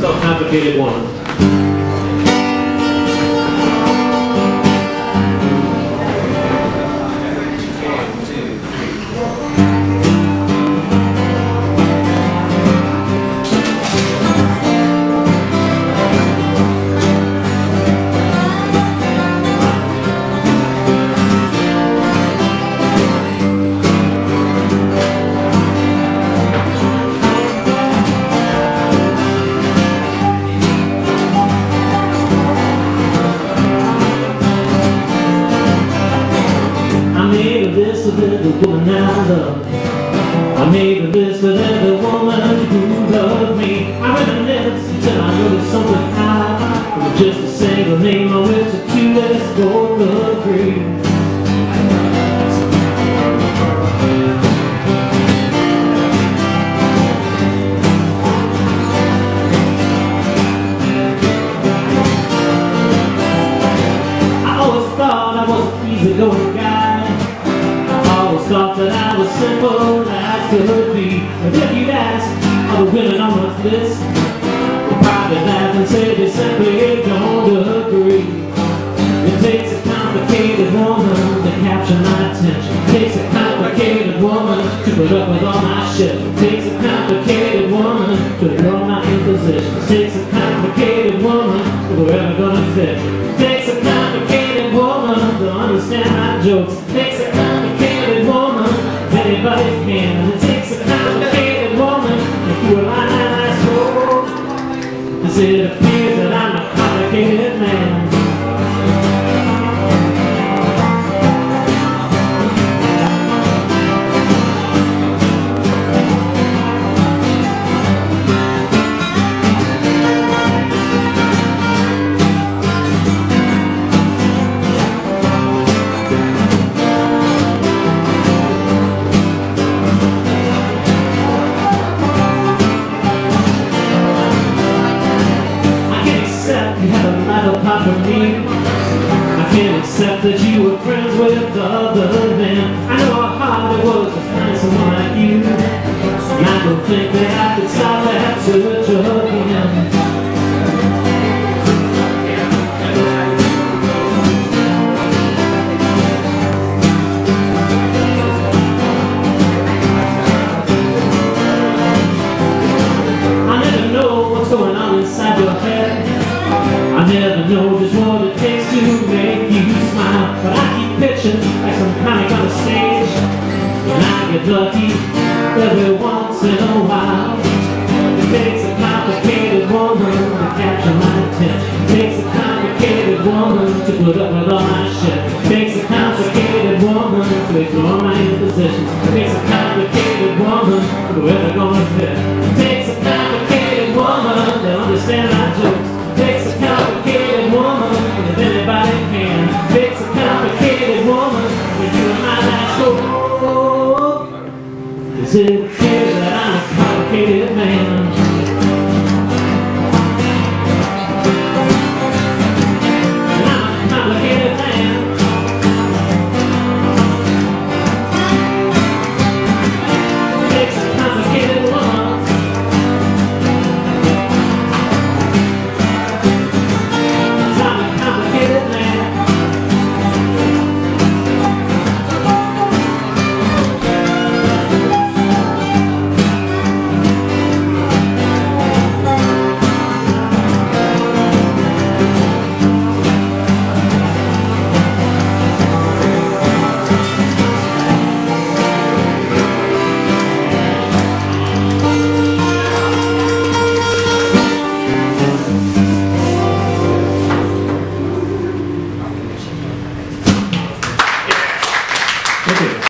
So complicated woman. Woman I love. I made a list with every woman who loved me. I reminisce until I noticed something odd. It was just a single name on which the two letters both agree. I always thought I was an easygoing guy. Thought that I was simple as could be. And if you'd ask all the women on my list, they'd probably laugh and say they simply don't agree. It takes a complicated woman to capture my attention. It takes a complicated woman to put up with all my shit. It takes a complicated woman to ignore my impositions. It takes a it appears that I'm a complicated man. Were friends with other men. I know how hard it was to find someone like you. And I don't think that I lucky every once in a while. It takes a complicated woman to capture my attention. It takes a complicated woman to put up with all my shit. It takes a complicated woman to ignore my impositions. It takes a Said it appears that I'm a complicated man